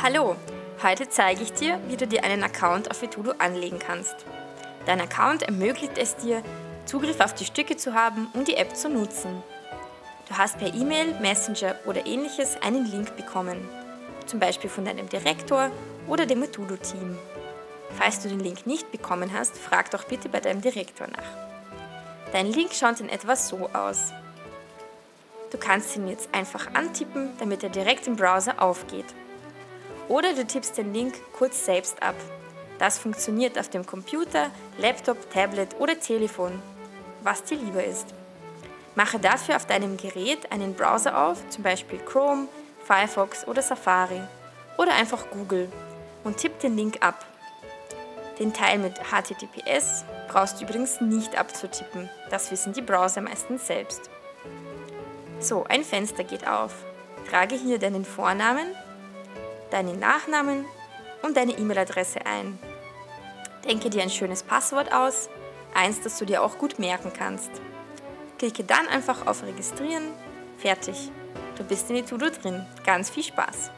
Hallo, heute zeige ich dir, wie du dir einen Account auf Etudo anlegen kannst. Dein Account ermöglicht es dir, Zugriff auf die Stücke zu haben und die App zu nutzen. Du hast per E-Mail, Messenger oder ähnliches einen Link bekommen, zum Beispiel von deinem Direktor oder dem Etudo-Team. Falls du den Link nicht bekommen hast, frag doch bitte bei deinem Direktor nach. Dein Link schaut in etwa so aus. Du kannst ihn jetzt einfach antippen, damit er direkt im Browser aufgeht. Oder du tippst den Link kurz selbst ab. Das funktioniert auf dem Computer, Laptop, Tablet oder Telefon, was dir lieber ist. Mache dafür auf deinem Gerät einen Browser auf, zum Beispiel Chrome, Firefox oder Safari oder einfach Google und tipp den Link ab. Den Teil mit HTTPS brauchst du übrigens nicht abzutippen, das wissen die Browser meistens selbst. So, ein Fenster geht auf. Trage hier deinen Vornamen, deinen Nachnamen und deine E-Mail-Adresse ein. Denke dir ein schönes Passwort aus, eins, das du dir auch gut merken kannst. Klicke dann einfach auf Registrieren, fertig. Du bist in die To-Do drin. Ganz viel Spaß!